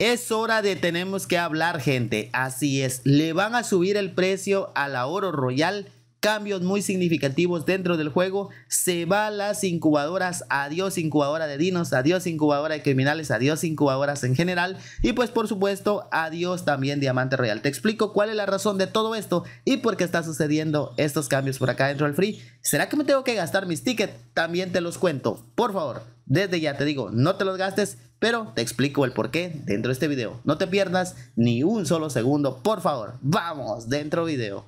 Es hora de tenemos que hablar, gente. Así es, le van a subir el precio a la Oro Royal cambios muy significativos dentro del juego. Se va las incubadoras, adiós incubadora de dinos, adiós incubadora de criminales, adiós incubadoras en general. Y pues por supuesto, adiós también Diamante Royal. Te explico cuál es la razón de todo esto y por qué está sucediendo estos cambios por acá dentro del free. ¿Será que me tengo que gastar mis tickets? También te los cuento. Por favor, desde ya te digo, no te los gastes, pero te explico el por qué dentro de este video. No te pierdas ni un solo segundo, por favor. Vamos, dentro video.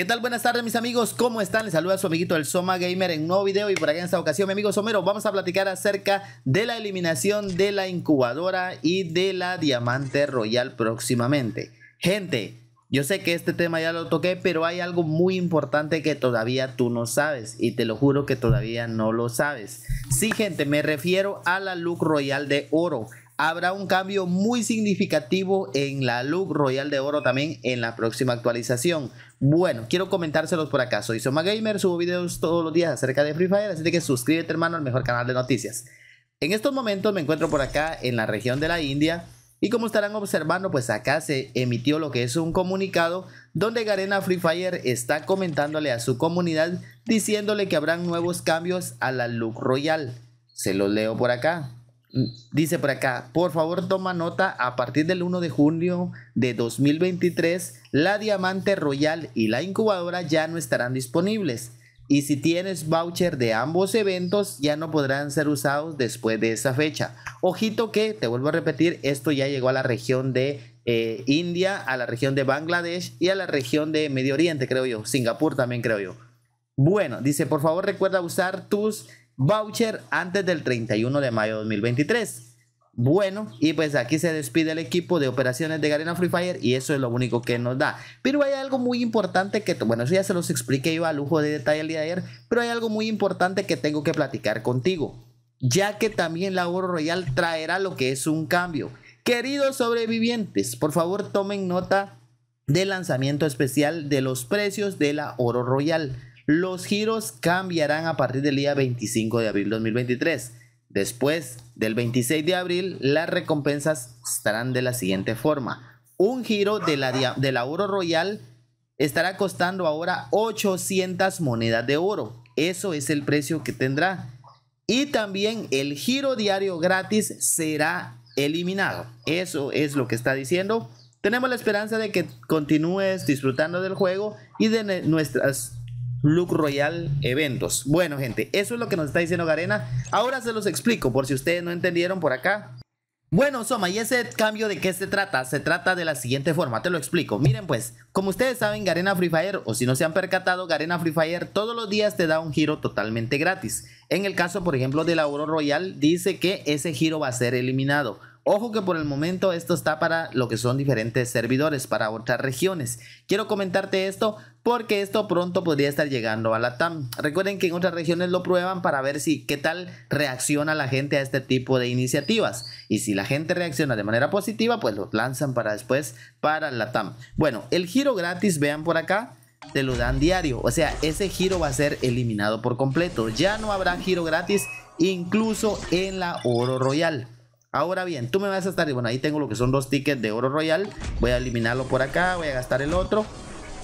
¿Qué tal? Buenas tardes mis amigos, ¿cómo están? Les saluda su amiguito el Soma Gamer en un nuevo video y por acá en esta ocasión mi amigo Somero vamos a platicar acerca de la eliminación de la incubadora y de la Diamante Royal próximamente. Gente, yo sé que este tema ya lo toqué, pero hay algo muy importante que todavía tú no sabes y te lo juro que todavía no lo sabes. Sí gente, me refiero a la look royal de oro habrá un cambio muy significativo en la look royal de oro también en la próxima actualización. Bueno, quiero comentárselos por acá. Soy Soma Gamer, subo videos todos los días acerca de Free Fire, así que suscríbete hermano al mejor canal de noticias. En estos momentos me encuentro por acá en la región de la India y como estarán observando, pues acá se emitió lo que es un comunicado donde Garena Free Fire está comentándole a su comunidad diciéndole que habrán nuevos cambios a la look royal. Se los leo por acá. Dice por acá, por favor toma nota, a partir del 1 de junio de 2023, la Diamante Royal y la incubadora ya no estarán disponibles. Y si tienes voucher de ambos eventos, ya no podrán ser usados después de esa fecha. Ojito que, te vuelvo a repetir, esto ya llegó a la región de eh, India, a la región de Bangladesh y a la región de Medio Oriente, creo yo. Singapur también creo yo. Bueno, dice, por favor recuerda usar tus voucher antes del 31 de mayo de 2023. Bueno, y pues aquí se despide el equipo de operaciones de Garena Free Fire y eso es lo único que nos da. Pero hay algo muy importante que, bueno, eso ya se los expliqué yo a lujo de detalle el día de ayer, pero hay algo muy importante que tengo que platicar contigo, ya que también la Oro Royal traerá lo que es un cambio. Queridos sobrevivientes, por favor tomen nota del lanzamiento especial de los precios de la Oro Royal. Los giros cambiarán a partir del día 25 de abril 2023. Después del 26 de abril, las recompensas estarán de la siguiente forma. Un giro de la, del oro royal estará costando ahora 800 monedas de oro. Eso es el precio que tendrá. Y también el giro diario gratis será eliminado. Eso es lo que está diciendo. Tenemos la esperanza de que continúes disfrutando del juego y de nuestras Look Royal eventos. Bueno, gente, eso es lo que nos está diciendo Garena. Ahora se los explico por si ustedes no entendieron por acá. Bueno, Soma, ¿y ese cambio de qué se trata? Se trata de la siguiente forma, te lo explico. Miren pues, como ustedes saben, Garena Free Fire, o si no se han percatado, Garena Free Fire todos los días te da un giro totalmente gratis. En el caso, por ejemplo, de la Oro Royal, dice que ese giro va a ser eliminado. Ojo que por el momento esto está para lo que son diferentes servidores, para otras regiones. Quiero comentarte esto porque esto pronto podría estar llegando a la TAM. Recuerden que en otras regiones lo prueban para ver si qué tal reacciona la gente a este tipo de iniciativas. Y si la gente reacciona de manera positiva, pues lo lanzan para después para la TAM. Bueno, el giro gratis, vean por acá, te lo dan diario. O sea, ese giro va a ser eliminado por completo. Ya no habrá giro gratis incluso en la Oro Royal. Ahora bien, tú me vas a estar, bueno, ahí tengo lo que son dos tickets de oro royal. Voy a eliminarlo por acá, voy a gastar el otro.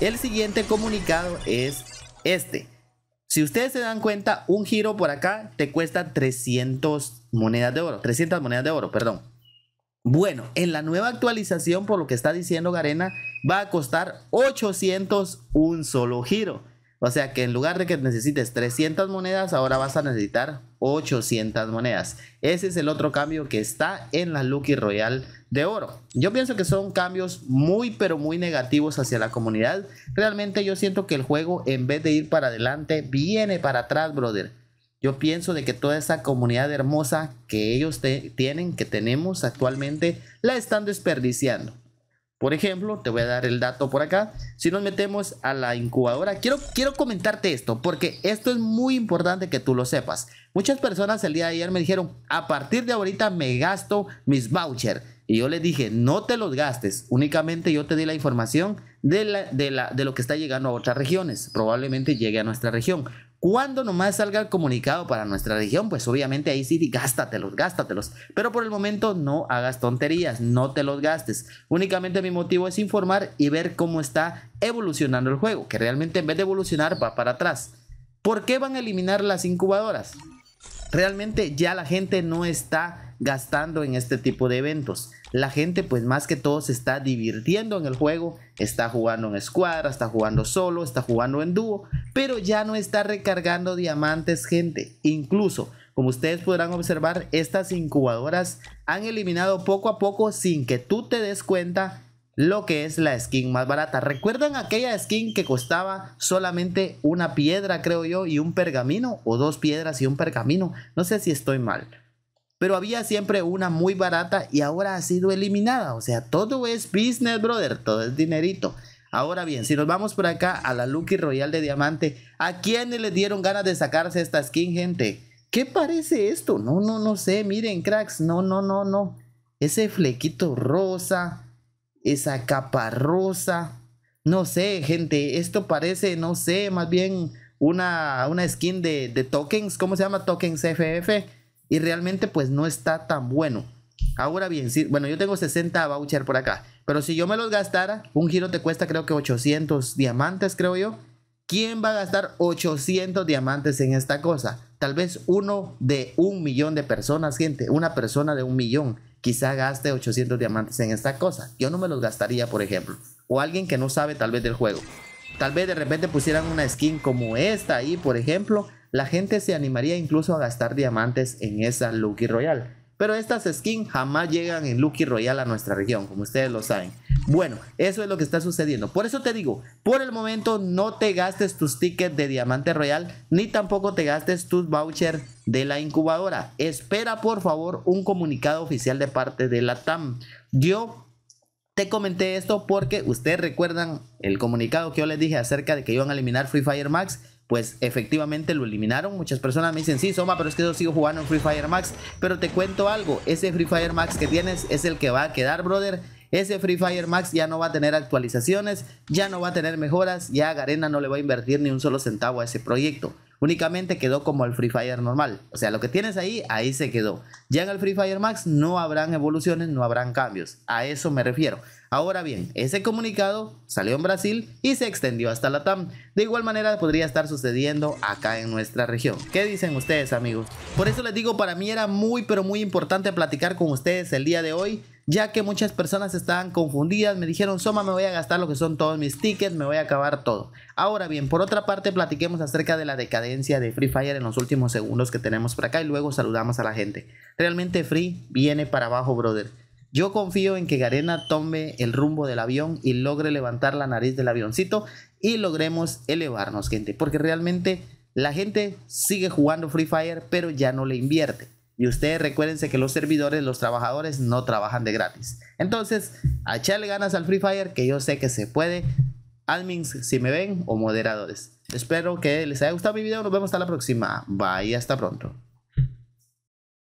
El siguiente comunicado es este. Si ustedes se dan cuenta, un giro por acá te cuesta 300 monedas de oro. 300 monedas de oro, perdón. Bueno, en la nueva actualización, por lo que está diciendo Garena, va a costar 800 un solo giro. O sea que en lugar de que necesites 300 monedas, ahora vas a necesitar 800 monedas. Ese es el otro cambio que está en la Lucky Royal de oro. Yo pienso que son cambios muy pero muy negativos hacia la comunidad. Realmente yo siento que el juego en vez de ir para adelante, viene para atrás, brother. Yo pienso de que toda esa comunidad hermosa que ellos tienen, que tenemos actualmente, la están desperdiciando. Por ejemplo, te voy a dar el dato por acá. Si nos metemos a la incubadora, quiero, quiero comentarte esto porque esto es muy importante que tú lo sepas. Muchas personas el día de ayer me dijeron, a partir de ahorita me gasto mis vouchers. Y yo les dije, no te los gastes, únicamente yo te di la información de, la, de, la, de lo que está llegando a otras regiones. Probablemente llegue a nuestra región. Cuando nomás salga el comunicado para nuestra región, pues obviamente ahí sí, gástatelos, gástatelos. Pero por el momento no hagas tonterías, no te los gastes. Únicamente mi motivo es informar y ver cómo está evolucionando el juego, que realmente en vez de evolucionar va para atrás. ¿Por qué van a eliminar las incubadoras? Realmente ya la gente no está gastando en este tipo de eventos. La gente pues más que todo se está divirtiendo en el juego, está jugando en escuadra, está jugando solo, está jugando en dúo, pero ya no está recargando diamantes gente. Incluso, como ustedes podrán observar, estas incubadoras han eliminado poco a poco sin que tú te des cuenta lo que es la skin más barata. ¿Recuerdan aquella skin que costaba solamente una piedra, creo yo, y un pergamino? O dos piedras y un pergamino. No sé si estoy mal pero había siempre una muy barata y ahora ha sido eliminada. O sea, todo es business, brother, todo es dinerito. Ahora bien, si nos vamos por acá a la Lucky Royal de Diamante, ¿a quiénes les dieron ganas de sacarse esta skin, gente? ¿Qué parece esto? No, no, no sé, miren, cracks, no, no, no, no. Ese flequito rosa, esa capa rosa, no sé, gente, esto parece, no sé, más bien una, una skin de, de tokens, ¿cómo se llama? Tokens FF y realmente pues no está tan bueno. Ahora bien, bueno, yo tengo 60 voucher por acá, pero si yo me los gastara, un giro te cuesta creo que 800 diamantes, creo yo. ¿Quién va a gastar 800 diamantes en esta cosa? Tal vez uno de un millón de personas, gente. Una persona de un millón quizá gaste 800 diamantes en esta cosa. Yo no me los gastaría, por ejemplo. O alguien que no sabe tal vez del juego. Tal vez de repente pusieran una skin como esta ahí, por ejemplo, la gente se animaría incluso a gastar diamantes en esa Lucky Royal. Pero estas skins jamás llegan en Lucky Royal a nuestra región, como ustedes lo saben. Bueno, eso es lo que está sucediendo. Por eso te digo, por el momento no te gastes tus tickets de Diamante Royal, ni tampoco te gastes tus vouchers de la incubadora. Espera por favor un comunicado oficial de parte de la TAM. Yo te comenté esto porque ustedes recuerdan el comunicado que yo les dije acerca de que iban a eliminar Free Fire Max pues efectivamente lo eliminaron. Muchas personas me dicen, sí, Soma, pero es que yo sigo jugando en Free Fire Max. Pero te cuento algo, ese Free Fire Max que tienes es el que va a quedar, brother. Ese Free Fire Max ya no va a tener actualizaciones, ya no va a tener mejoras, ya Garena no le va a invertir ni un solo centavo a ese proyecto únicamente quedó como el Free Fire normal. O sea, lo que tienes ahí, ahí se quedó. Ya en el Free Fire Max no habrán evoluciones, no habrán cambios. A eso me refiero. Ahora bien, ese comunicado salió en Brasil y se extendió hasta la TAM. De igual manera podría estar sucediendo acá en nuestra región. ¿Qué dicen ustedes amigos? Por eso les digo, para mí era muy pero muy importante platicar con ustedes el día de hoy ya que muchas personas estaban confundidas, me dijeron, Soma, me voy a gastar lo que son todos mis tickets, me voy a acabar todo. Ahora bien, por otra parte, platiquemos acerca de la decadencia de Free Fire en los últimos segundos que tenemos por acá y luego saludamos a la gente. Realmente Free viene para abajo, brother. Yo confío en que Garena tome el rumbo del avión y logre levantar la nariz del avioncito y logremos elevarnos, gente, porque realmente la gente sigue jugando Free Fire, pero ya no le invierte. Y ustedes recuérdense que los servidores, los trabajadores no trabajan de gratis. Entonces, a echarle ganas al Free Fire, que yo sé que se puede. Admins, si me ven, o moderadores. Espero que les haya gustado mi video. Nos vemos hasta la próxima. Bye, hasta pronto.